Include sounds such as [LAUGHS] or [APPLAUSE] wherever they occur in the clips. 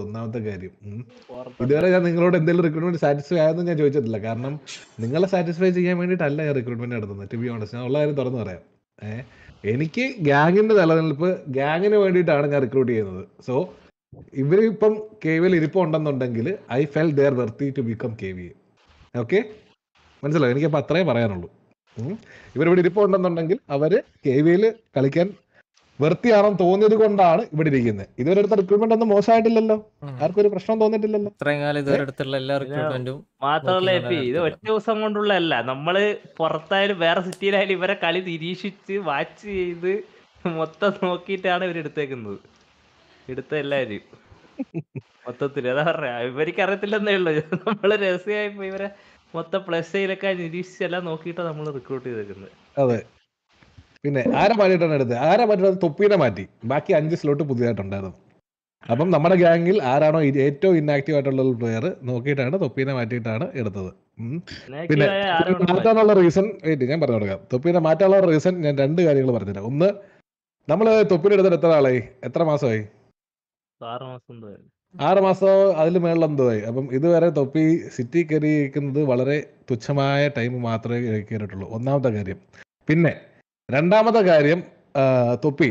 ഒന്നാമത്തെ കാര്യം. ഇതുവരെ ഞാൻ നിങ്ങളോട് എന്തെങ്കിലും റിക്രൂട്ട്മെന്റ് സാറ്റിസ്ഫൈ ആയെന്ന് ഞാൻ ചോദിച്ചിട്ടില്ല. കാരണം നിങ്ങളെ സാറ്റിസ്ഫൈ ചെയ്യാൻ വേണ്ടിയിട്ടല്ല ഞാൻ റിക്രൂട്ട്മെന്റ് നടത്തുന്നത് ടു ബി ഓണസ്റ്റ് ഞാൻ ഉള്ള കാര്യം തുറന്നു പറയാം. ഏഹ് എനിക്ക് ഗ്യാങ്ങിന്റെ നിലനിൽപ്പ് ഗ്യാങ്ങിന് വേണ്ടിയിട്ടാണ് ഞാൻ റിക്രൂട്ട് ചെയ്യുന്നത്. സോ ഇവർ ഇപ്പം കെ വിയിൽ ഇരിപ്പുണ്ടെന്നുണ്ടെങ്കിൽ I feel they're worthy to become K V okay മനസ്സിലായോ? എനിക്കപ്പോൾ അത്രേ പറയാനുള്ളൂ. ഇവരിവിടെ ഇവരിവിടെ ഇരിപ്പുണ്ടെന്നുണ്ടെങ്കിൽ അവർ കെ വിയിൽ കളിക്കാൻ വെറുത്തിയാണെന്ന് തോന്നിയത് കൊണ്ടാണ് ഇവിടെ ഇരിക്കുന്നത്. ഇതുവരെ എടുത്ത റിക്രൂട്ട്മെന്റ് ഒന്നും മോശമായിട്ടില്ലല്ലോ. ആർക്കും ഒരു പ്രശ്നം തോന്നിട്ടില്ലല്ലോ ഇത്രയും കാലം ഇതുവരെ അടുത്തുള്ള എല്ലാ റിക്രൂട്ട്മെന്റും മാത്രമല്ല ഇത്. ഒറ്റ ദിവസം കൊണ്ടുള്ളതല്ല. നമ്മൾ പുറത്തായാലും വേറെ സിറ്റിയിലായാലും ഇവരെ കളി നിരീക്ഷിച്ച് വാച്ച് ചെയ്ത് മൊത്തം നോക്കിയിട്ടാണ് ഇവർ എടുത്തേക്കുന്നത്. എടുത്ത എല്ലാരും മൊത്തത്തിൽ. അതാ പറയാ ഇവർക്ക് അറിയത്തില്ലെന്നേ ഉള്ളൂ. നമ്മൾ രഹസ്യമായി ഇവരെ മൊത്തം പ്ലസ് ഐയിലൊക്കെ നിരീക്ഷിച്ചെല്ലാം നോക്കിയിട്ടാണ് നമ്മൾ റിക്രൂട്ട് ചെയ്തേക്കുന്നത്. അതെ. പിന്നെ ആരെ മാറ്റിയിട്ടാണ് എടുത്തത്? ആരെ മാറ്റിയത് തൊപ്പീനെ മാറ്റി? ബാക്കി അഞ്ച് സ്ലോട്ട് പുതിയതായിട്ടുണ്ടായിരുന്നു. അപ്പം നമ്മുടെ ഗ്യാങ്ങിൽ ആരാണോ ഏറ്റവും ഇന്നാക്റ്റീവ് ആയിട്ടുള്ള പ്ലെയർ നോക്കിയിട്ടാണ് തൊപ്പീനെ മാറ്റിയിട്ടാണ് എടുത്തത്. പിന്നെ മാറ്റാനുള്ള റീസൺ വെയിറ്റ് ഞാൻ പറഞ്ഞു കൊടുക്കാം. തൊപ്പീനെ മാറ്റാനുള്ള റീസൺ ഞാൻ രണ്ട് കാര്യങ്ങൾ പറഞ്ഞുതരാം. ഒന്ന് നമ്മൾ തൊപ്പീനെ എടുത്തിട്ട് എത്ര ആളായി എത്ര മാസമായി? ആറ് മാസം അതിൽ മേളിൽ എന്തോ ആയി? അപ്പം ഇതുവരെ തൊപ്പി സിറ്റി കയറിയിരിക്കുന്നത് വളരെ തുച്ഛമായ ടൈം മാത്രമേ കയറിയിട്ടുള്ളൂ. ഒന്നാമത്തെ കാര്യം. പിന്നെ രണ്ടാമത്തെ കാര്യം തൊപ്പി.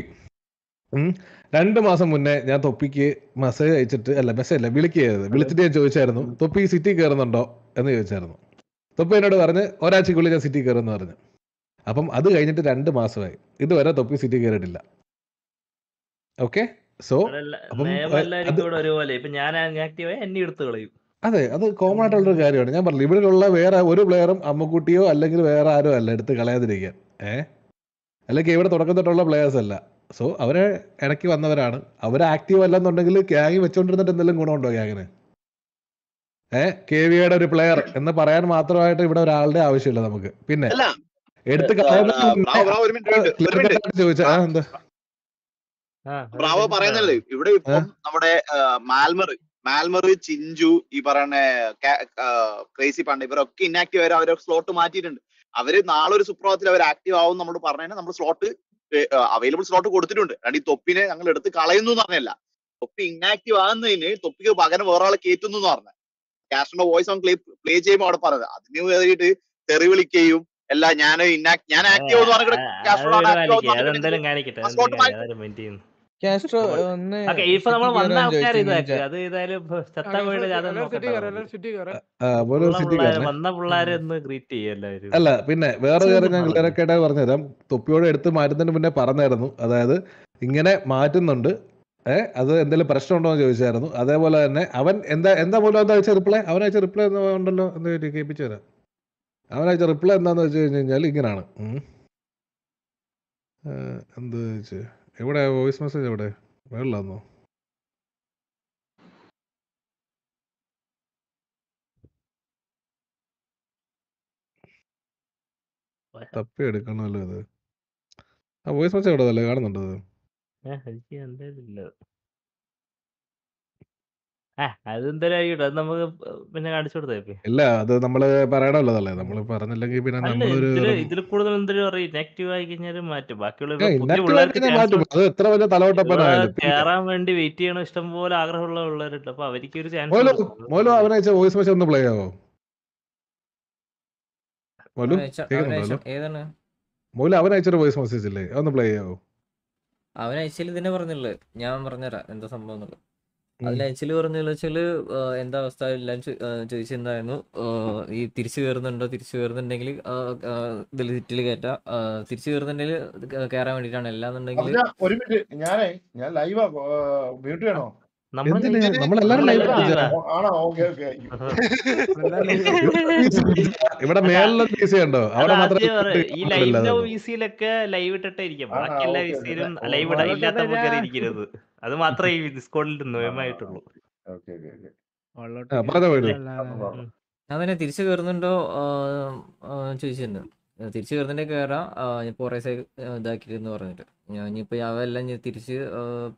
രണ്ട് മാസം മുന്നേ ഞാൻ തൊപ്പിക്ക് മെസ്സേജ് അയച്ചിട്ട് അല്ല മെസ്സേജ് അല്ല വിളിക്കുകയായിരുന്നു. വിളിച്ചിട്ട് ഞാൻ ചോദിച്ചായിരുന്നു തൊപ്പി സിറ്റി കയറുന്നുണ്ടോ? എന്ന് ചോദിച്ചായിരുന്നു. തൊപ്പി എന്നോട് പറഞ്ഞ് ഒരാഴ്ചക്കുള്ളിൽ ഞാൻ സിറ്റി കയറുമെന്ന് പറഞ്ഞു. അപ്പം അത് കഴിഞ്ഞിട്ട് രണ്ട് മാസമായി. ഇതുവരെ തൊപ്പി സിറ്റി കയറിയിട്ടില്ല. ഓക്കെ സോ ഒരുപോലെ. ഇപ്പൊ ഞാൻ ആക്റ്റീവ് ആയി എന്നെ എടുത്ത് കളയും. അതെ അത് കോമൺ ആയിട്ടുള്ള ഒരു കാര്യമാണ്. ഞാൻ പറഞ്ഞു ഇവിടെയുള്ള വേറെ ഒരു പ്ലെയറും അമ്മക്കുട്ടിയോ അല്ലെങ്കിൽ വേറെ ആരോ അല്ല എടുത്ത് കളയാതിരിക്കാൻ. ഏ? അല്ലെങ്കിൽ ഇവിടെ തുടക്കം തൊട്ടുള്ള പ്ലെയേഴ്സ് അല്ല. സോ അവരെ ഇടയ്ക്ക് വന്നവരാണ്. അവർ ആക്റ്റീവ് അല്ലെന്നുണ്ടെങ്കിൽ ഗ്യാങ് വെച്ചോണ്ടിരുന്നിട്ട് എന്തെങ്കിലും ഗുണമുണ്ടോ ഗ്യാങ്ങിന് ഏ കെ വിയുടെ ഒരു പ്ലെയർ എന്ന് പറയാൻ മാത്രമായിട്ട് ഇവിടെ ഒരാളുടെ ആവശ്യമില്ല നമുക്ക്. പിന്നെ അല്ല എടുത്ത് ആ, ബ്രാവോ, പറയുന്നല്ലേ ഇവിടെ ഇപ്പം നമ്മുടെ മാൽമർ മാൽമർ ചിഞ്ചു ഈ പറയുന്ന ക്രേസി പണ്ട് ഇവരൊക്കെ ഇന്നാക്റ്റീവ് ആയി അവരെ സ്ലോട്ട് മാറ്റിയിട്ടുണ്ട്. അവർ നാളെ ഒരു സുപ്രഭാതത്തിൽ അവർ ആക്റ്റീവ് ആവും നമ്മൾ പറഞ്ഞാൽ നമ്മൾ സ്ലോട്ട് അവൈലബിൾ സ്ലോട്ട് കൊടുത്തിട്ടുണ്ട്. രണ്ട് ഈ തൊപ്പിനെ ഞങ്ങൾ എടുത്ത് കളയുന്നു എന്ന് പറഞ്ഞല്ല തൊപ്പി ഇൻആക്റ്റീവ് ആകുന്നതിന് തൊപ്പിക്ക് പകരം വേറെ ആളെ കയറ്റുന്നു എന്ന് പറഞ്ഞത്. കാസ്റ്റിന്റെ വോയിസ് ഓൺ പ്ലേ പ്ലേ ചെയ്യുമ്പോൾ അവിടെ പറഞ്ഞത്. അതിന് വേണ്ടിയിട്ട് തെറി വിളിക്കുകയും അല്ല ഞാൻ ഇൻആക്ട് ഞാൻ ആക്റ്റീവ് എന്ന് പറഞ്ഞിട്ട് ആ, കാസ്ട്രോ ഒന്ന് ഇപ്പൊ നമ്മൾ വന്ന ആൾക്കാർ ചോദിച്ചു. അത് വന്ന പിള്ളേരെ ഒന്ന് ഗ്രീറ്റ് ചെയ്യും അല്ല പിന്നെ വേറെ കാര്യം ഞാൻ. ക്ലിയറൊക്കെ പറഞ്ഞുതരാം. തൊപ്പിയോട് എടുത്ത് മാറ്റുന്നതിന് മുന്നേ പറഞ്ഞായിരുന്നു. അതായത് ഇങ്ങനെ മാറ്റുന്നുണ്ട്. ഏഹ് അത് എന്തെങ്കിലും പ്രശ്നമുണ്ടോ എന്ന് ചോദിച്ചായിരുന്നു. അതേപോലെ തന്നെ അവൻ എന്താ എന്താ മൂലം എന്താ വെച്ചാൽ റിപ്ലൈ അവൻ അയച്ച റിപ്ലൈ ഉണ്ടല്ലോ എന്ന് കേൾപ്പിച്ചു തരാം. അവൻ അയച്ച റിപ്ലൈ എന്താന്ന് വെച്ച് കഴിഞ്ഞ് കഴിഞ്ഞാൽ ഇങ്ങനാണ്. എന്താ വെച്ച് എവിടെ? വോയിസ് മെസ്സേജ് എവിടെ? വേളിലാന്നോ തപ്പി എടുക്കണമല്ലോ ഇത്. ആ വോയിസ് മെസ്സേജ് എവിടെ അല്ലേ കാണുന്നുണ്ടോ അത് ഏ, എനിക്ക് എന്തായാലും ഇല്ല ആ അതെന്തായാലും ആയിക്കോട്ടെ. അത് നമുക്ക് പിന്നെ കാണിച്ചു കൊടുത്തേ ഇല്ല അത് നമ്മൾ പറയണമല്ലതല്ലേ നമ്മൾ പറഞ്ഞില്ലെങ്കിൽ പിന്നെ അല്ല നമ്മളൊരു ഇതിൽ ഇതിൽ കൂടുതൽ എന്തെങ്കിലും പറയും ഇനാക്റ്റീവ് ആയി കഴിഞ്ഞാലും മാറ്റും. ബാക്കിയുള്ള ഇപ്പൊ പുതിയ പിള്ളേർക്ക് ഞാൻ മാറ്റും. അത് എത്ര വലിയ തലവട്ടപ്പനായാലും പിന്നെ കേറാൻ വേണ്ടി വെയിറ്റ് ചെയ്യണ ഇഷ്ടം പോലെ ആഗ്രഹമുള്ള പിള്ളേരുണ്ട് അപ്പൊ അവർക്ക് ഒരു മോലോ ചാൻസ് മോലോ അവനയച്ച വോയിസ് മെസ്സേജ് ഒന്ന് പ്ലേ ആവോ? മോലു അവനയച്ച- കേൾക്കുന്നുണ്ടല്ലോ അവനയച്ച- ഏതാണ്? മോലു വോയിസ് മെസ്സേജ് ഇല്ലേ? അതൊന്ന് പ്ലേ ആവോ? അവൻ അയച്ചിൽ ഇതിനെ പറഞ്ഞുള്ളത് ഞാൻ പറഞ്ഞുതരാം എന്താ സംഭവം എന്നുള്ളത്. അതിൽ അയച്ചിൽ പറഞ്ഞുള്ള വെച്ചാൽ എന്താ അവസ്ഥ? എല്ലാം ചോദിച്ചിട്ടുണ്ടായിരുന്നു ഈ തിരിച്ചു കയറുന്നുണ്ടോ? തിരിച്ചു കയറുന്നുണ്ടെങ്കിൽ ഇതിൽ സിറ്റിൽ കയറ്റ. തിരിച്ചു കയറുന്നുണ്ടെങ്കിൽ കയറാൻ വേണ്ടിട്ടാണ്. അല്ലാന്നുണ്ടെങ്കിൽ അല്ല, ഒരു മിനിറ്റ്. ഞാനേ ഞാൻ ലൈവാ മ്യൂട്ട് ചെയ്യണോ? [LAUGHS] ഇവിടെ മേളിലെ പി ഉണ്ടോ അവിടെ മാത്രമേ ഈ ലൈവ് ഇട്ടിട്ടായിരിക്കും ബാക്കി എല്ലാ. വിസിയിലും ലൈവ് ഇല്ലാത്ത ഇരിക്കരുത്. അത് മാത്രമേ ഈ ഡിസ്കോഡിൽ നോയമായിട്ടുള്ളൂ ഓക്കെ ഓക്കെ ഓക്കെ. പറഞ്ഞ പോയില്ലേ അതന്നെ തിരിച്ചു കയറുന്നുണ്ടോ ചോദിച്ചിട്ടുണ്ട്. തിരിച്ചു കയറുന്നുണ്ടെങ്കിൽ കയറാം കുറേ. ഇതാക്കിയിരുന്നു പറഞ്ഞിട്ട്. ഞാൻ ഇനിയിപ്പോ അതെല്ലാം ഞാൻ തിരിച്ച്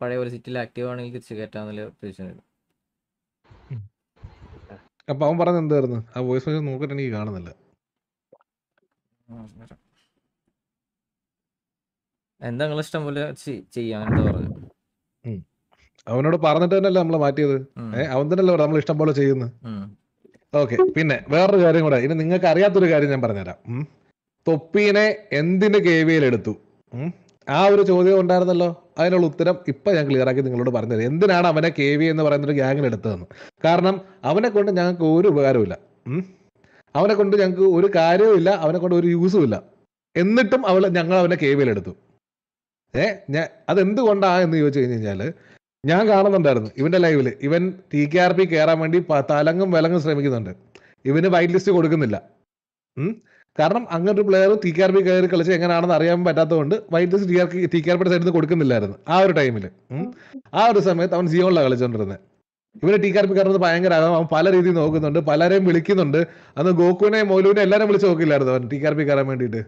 പഴയ പോലെ സിറ്റിയിൽ ആക്റ്റീവ് ആണെങ്കിൽ തിരിച്ചു കയറ്റാന്നല്ലേ ചോദിച്ചിട്ടുണ്ട് അപ്പൊ അവൻ പറഞ്ഞ എന്തായിരുന്നു? ആ വോയിസ് മെസ്സേജ് നോക്കിട്ട് എനിക്ക് കാണുന്നില്ല. എന്താ നിങ്ങൾ ഇഷ്ടം പോലെ ചെയ്യാൻ ചെയ്യാം എന്താ പറഞ്ഞു അവനോട് പറഞ്ഞിട്ട് തന്നെയല്ലേ നമ്മൾ മാറ്റിയത്? ഏഹ് അവൻ തന്നെയല്ലേ നമ്മൾ ഇഷ്ടം പോലെ ചെയ്യുന്നു. ഓക്കെ പിന്നെ വേറൊരു കാര്യം കൂടെ. ഇനി നിങ്ങൾക്ക് അറിയാത്തൊരു കാര്യം ഞാൻ പറഞ്ഞുതരാം. തൊപ്പീനെ എന്തിന് കെ വിയിൽ എടുത്തു? ആ ഒരു ചോദ്യം ഉണ്ടായിരുന്നല്ലോ? അതിനുള്ള ഉത്തരം ഇപ്പൊ ഞാൻ ക്ലിയർ ആക്കി നിങ്ങളോട് പറഞ്ഞത് എന്തിനാണ് അവനെ കെ വി എന്ന് പറയുന്ന ഒരു ഗ്യാങ്ങിൽ എടുത്തതെന്ന്? കാരണം അവനെ കൊണ്ട് ഞങ്ങൾക്ക് ഒരു ഉപകാരമില്ല. അവനെ കൊണ്ട് ഞങ്ങൾക്ക് ഒരു കാര്യവും ഇല്ല അവനെ കൊണ്ട് ഒരു യൂസും ഇല്ല. എന്നിട്ടും അവൾ ഞങ്ങൾ അവനെ കെ വിയിൽ എടുത്തു. ഏ? ഞാൻ അതെന്തുകൊണ്ടാ എന്ന് ചോദിച്ചു കഴിഞ്ഞ് കഴിഞ്ഞാൽ ഞാൻ കാണുന്നുണ്ടായിരുന്നു ഇവന്റെ ലൈവിൽ ഇവൻ ടി കെ ആർ പി കയറാൻ വേണ്ടി തലങ്ങും വിലങ്ങും ശ്രമിക്കുന്നുണ്ട്. ഇവന് വൈറ്റ് ലിസ്റ്റ് കൊടുക്കുന്നില്ല. കാരണം അങ്ങനെ ഒരു player T K R P കയറി കളിച്ച് എങ്ങനെയാണെന്ന് അറിയാൻ പറ്റാത്തതുകൊണ്ട് white list T R T K R പിയുടെ സൈഡിൽ നിന്ന് കൊടുക്കുന്നില്ലായിരുന്നു ആ ഒരു ടൈമിൽ ആ ഒരു സമയത്ത് അവൻ ജിയോണിലാണ് കളിച്ചോണ്ടിരുന്നത് ഇവന് ടി കെ ആർ പി കയറുന്നത് ഭയങ്കര അവൻ പല രീതിയിൽ നോക്കുന്നുണ്ട് പലരെയും വിളിക്കുന്നുണ്ട്. അന്ന് ഗോകുവിനെ മൗലുവിനെ എല്ലാരും വിളിച്ച് നോക്കില്ലായിരുന്നു അവൻ ടി കെ ആർ പി കയറാൻ വേണ്ടിയിട്ട്?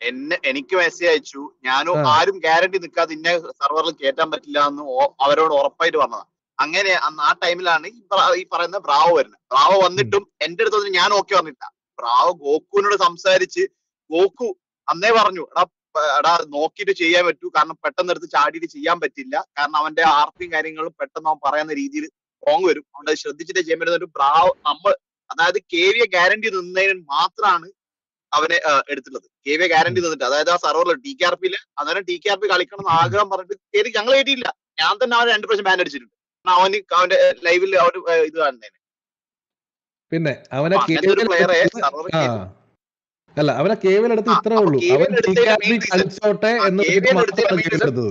എന്നെ എനിക്ക് മെസ്സേജ് അയച്ചു. ഞാനും ആരും ഗ്യാരണ്ടി നിൽക്കാതെ ഇന്ന സെർവറിൽ കയറ്റാൻ പറ്റില്ല എന്ന് അവരോട് ഉറപ്പായിട്ട് പറഞ്ഞതാണ് അങ്ങനെ അന്ന് ആ ടൈമിലാണ് ഈ പറയുന്ന ബ്രാവോ വരുന്നത്. ബ്രാവോ വന്നിട്ടും എന്റെ അടുത്ത് വന്നിട്ട് ഞാൻ ഓക്കെ പറഞ്ഞിട്ടില്ല. ബ്രാവോ ഗോക്കുവിനോട് സംസാരിച്ച് ഗോക്കു അന്നേ പറഞ്ഞു എടാ എടാ നോക്കിയിട്ട് ചെയ്യാൻ പറ്റൂ. കാരണം പെട്ടെന്ന് എടുത്ത് ചാടിയിട്ട് ചെയ്യാൻ പറ്റില്ല. കാരണം അവന്റെ ആർത്തിയും കാര്യങ്ങളും പെട്ടെന്ന് അവൻ പറയുന്ന രീതിയിൽ റോങ് വരും. അതുകൊണ്ട് അത് ശ്രദ്ധിച്ചിട്ട് ചെയ്യാൻ പറ്റുന്ന ഒരു ബ്രാവോ നമ്മൾ അതായത് കെ വിയെ ഗ്യാരണ്ടി നിന്നതിന് മാത്രമാണ് അവനെ എടുത്തിട്ടുള്ളത്. കെ വി ഗ്യാരണ്ടി തന്നിട്ട്. അതായത് ആ സർവറിൽ ടി കെ ആർ പിയിൽ അന്നേരം ടി കെ ആർ പി കളിക്കണം എന്ന് ആഗ്രഹം പറഞ്ഞിട്ട് കയറി ഞങ്ങൾ കയറ്റിയില്ല ഞാൻ തന്നെ അവൻ രണ്ട് പ്രാവശ്യം ബാൻ അടിച്ചിട്ടുണ്ട്. അവന് അവന്റെ ലൈവിൽ അവർ ഇത് കാണുന്നതിന്. പിന്നെ അവനെ. അല്ല അവനെ കേവൽ എടുത്ത് ഇത്രേ ഉള്ളൂ. അവൻ കളിച്ചോട്ടെ എന്ന് എടുത്തത്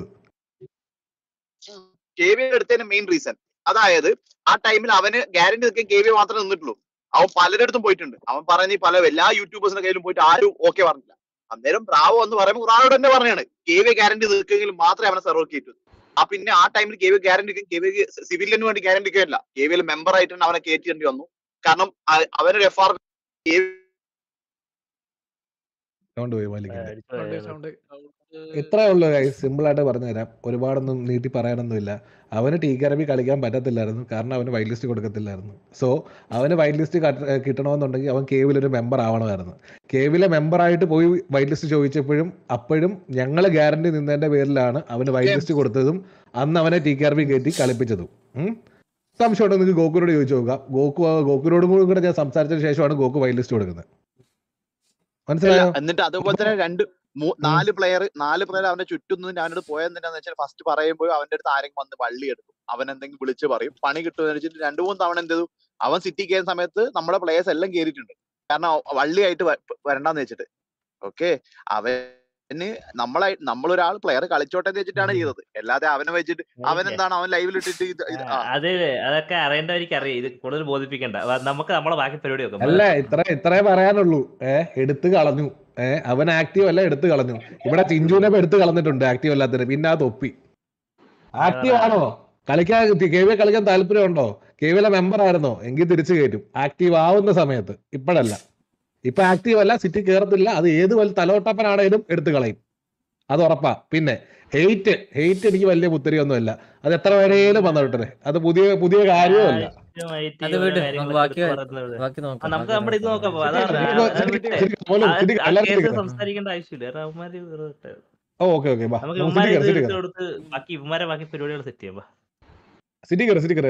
കെ വി എടുത്തതിന്റെ മെയിൻ റീസൺ അതായത് ആ ടൈമിൽ അവന് ഗ്യാരണ്ടി നിൽക്കാൻ കെ വി മാത്രമേ നിന്നിട്ടുള്ളൂ. അവൻ പലരിടത്തും പോയിട്ടുണ്ട്. അവൻ ഈ പല എല്ലാ യൂട്യൂബേഴ്സിന്റെ കയ്യിലും പോയിട്ട് ആരും ഓക്കെ പറഞ്ഞില്ല. അന്നേരം ബ്രാവോ എന്ന് പറയുമ്പോൾ ഖുറാനോട് തന്നെ പറഞ്ഞാണ് കെ വി ഗ്യാരണ്ടി നിൽക്കെങ്കിൽ മാത്രമേ അവനെ സെർവർ കയറ്റൂ ആ പിന്നെ ആ ടൈമിൽ K V guarantee K V സിവിലിന് വേണ്ടി ഗ്യാരണ്ടി കയറില്ല കെ വിയിൽ മെമ്പർ ആയിട്ട് അവനെ കയറ്റേണ്ടി വന്നു. കാരണം അവനൊരു എഫ് ആർ സൗണ്ട് പോയി അടിച്ചു സൗണ്ട് ഇത്രേ ഉള്ളൂ സിമ്പിൾ ആയിട്ട് പറഞ്ഞു തരാം ഒരുപാടൊന്നും നീട്ടി പറയാനൊന്നുമില്ല. അവന് ടി കറബി കളിക്കാൻ പറ്റത്തില്ലായിരുന്നു. കാരണം അവന് വൈറ്റ് ലിസ്റ്റ് കൊടുക്കത്തില്ലായിരുന്നു. സോ അവന് വൈറ്റ് ലിസ്റ്റ് കിട്ടണമെന്നുണ്ടെങ്കിൽ അവൻ കേവിൽ ഒരു മെമ്പർ ആവണമായിരുന്നു. കേവിലെ മെമ്പറായിട്ട് പോയി വൈറ്റ് ലിസ്റ്റ് ചോദിച്ചപ്പോഴും അപ്പോഴും ഞങ്ങൾ ഗ്യാരണ്ടി നിന്നതിന്റെ പേരിലാണ് അവന് വൈറ്റ് ലിസ്റ്റ് കൊടുത്തതും അന്ന് അവനെ ടി കെ ആർ പി കയറ്റി കളിപ്പിച്ചതും. സംശയമുണ്ടോ? സംശയമുണ്ടെങ്കിൽ നിങ്ങൾക്ക് ഗോകുനോട് ചോദിച്ചു നോക്കാം. ഗോകു ഗോകുനോടും കൂടെ ഞാൻ സംസാരിച്ചതിന് ശേഷമാണ് ഗോകു വൈറ്റ് ലിസ്റ്റ് കൊടുക്കുന്നത്. മനസ്സിലായോ? എന്നിട്ട് അതുപോലെ തന്നെ രണ്ട് നാല് പ്ലെയർ നാല് പ്ലെയർ അവന്റെ ചുറ്റും നിന്ന് അവനോട് പോയെന്തിനാന്ന് വെച്ചാൽ ഫസ്റ്റ് പറയുമ്പോൾ അവന്റെ അടുത്ത് ആരെങ്കിലും വന്ന് വള്ളി എടുക്കും. അവൻ എന്തെങ്കിലും വിളിച്ച് പറയും. പണി കിട്ടുമെന്ന് വെച്ചിട്ട് രണ്ടു മൂന്ന് തവണ എന്ത് ചെയ്തു? അവൻ സിറ്റി കയറുന്ന സമയത്ത് നമ്മുടെ പ്ലെയേഴ്സ് എല്ലാം കയറിയിട്ടുണ്ട്. കാരണം വള്ളിയായിട്ട് വരണ്ടാന്ന് വെച്ചിട്ട്. ഓക്കെ അവന് നമ്മൾ നമ്മളൊരാൾ പ്ലെയർ കളിച്ചോട്ടെ എന്ന് വെച്ചിട്ടാണ് ചെയ്തത്. അല്ലാതെ അവനെ വെച്ചിട്ട് അവൻ എന്താണ് അവൻ ലൈവിൽ ഇട്ടിട്ട് അതെ അതൊക്കെ അറിയേണ്ടവർക്ക് അറിയാം ഇത് കൂടുതൽ ബോധിപ്പിക്കണ്ട. നമുക്ക് നമ്മളെ ബാക്കി പരിപാടി നോക്കാം അല്ല ഇത്ര ഇത്രേ പറയാനുള്ളൂ. ഏഹ് എടുത്തു കളഞ്ഞു. ഏഹ് അവൻ ആക്റ്റീവ് അല്ല എടുത്തു കളഞ്ഞു. ഇവിടെ ചിഞ്ചുവിനെ എടുത്തു കളഞ്ഞിട്ടുണ്ട് ആക്റ്റീവ് അല്ലാത്തത് പിന്നെ ആ തൊപ്പി. ആക്റ്റീവ് ആണോ? കളിക്കാൻ കെ വി കളിക്കാൻ താല്പര്യമുണ്ടോ? കെ വിയിലെ മെമ്പർ ആയിരുന്നോ? എങ്കിൽ തിരിച്ചു കയറ്റും. ആക്റ്റീവ് ആവുന്ന സമയത്ത്. ഇപ്പോഴല്ല. ഇപ്പൊ ആക്റ്റീവ് അല്ല സിറ്റി കയറത്തില്ല അത് ഏത് വലിയ തലവട്ടപ്പനാണേലും എടുത്തു കളയും. അത് ഉറപ്പാ. പിന്നെ ഹെയ്റ്റ് ഹെയ്റ്റ് എനിക്ക് വലിയ പുത്തരിയൊന്നുമല്ല അത് എത്ര വരെയും വന്നോട്ടെ അത് പുതിയ പുതിയ കാര്യവുമല്ല. നമുക്ക് നമ്മുടെ ഇത് നോക്കാം. സംസാരിക്കേണ്ട ആവശ്യമില്ല. ഓക്കെ ഓക്കെ ബാക്കി ഇവന്മാരെ ബാക്കി പരിപാടികൾ സെറ്റ് ചെയ്യാം സിറ്റി കയറി സിറ്റി കയറി